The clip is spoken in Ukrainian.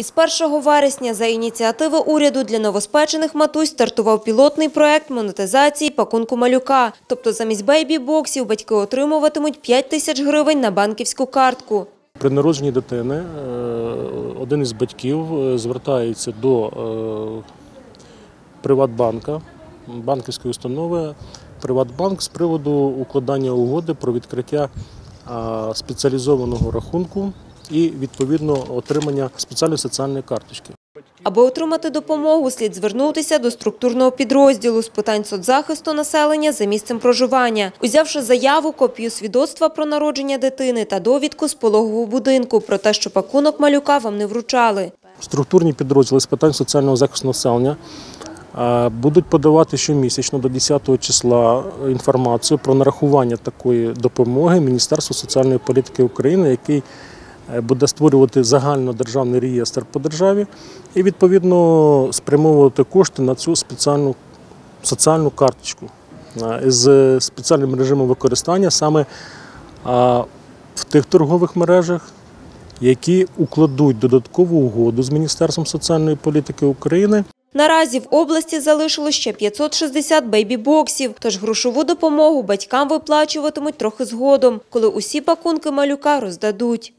Із 1 вересня за ініціативи уряду для новоспечених матусь стартував пілотний проект монетизації пакунку малюка. Тобто замість бейбі-боксів батьки отримуватимуть 5 тисяч гривень на банківську картку. При народженні дитини е, один із батьків е, звертається до е, Приватбанка, банківської установи Приватбанк з приводу укладання угоди про відкриття спеціалізованого рахунку і відповідно отримання спеціальної соціальної карточки. Аби отримати допомогу, слід звернутися до структурного підрозділу з питань соцзахисту населення за місцем проживання, узявши заяву, копію свідоцтва про народження дитини та довідку з пологового будинку про те, що пакунок малюка вам не вручали. Структурні підрозділи з питань соціального захисту населення е, будуть подавати щомісячно до 10 числа інформацію про нарахування такої допомоги Міністерству соціальної політики України, який буде створювати загальнодержавний реєстр по державі і відповідно спрямовувати кошти на цю спеціальну соціальну карточку е, з спеціальним режимом використання саме в тих торгових мережах, які укладуть додаткову угоду з Міністерством соціальної політики України. Наразі в області залишилось ще 560 бейбі-боксів, тож грошову допомогу батькам виплачуватимуть трохи згодом, коли усі пакунки малюка роздадуть.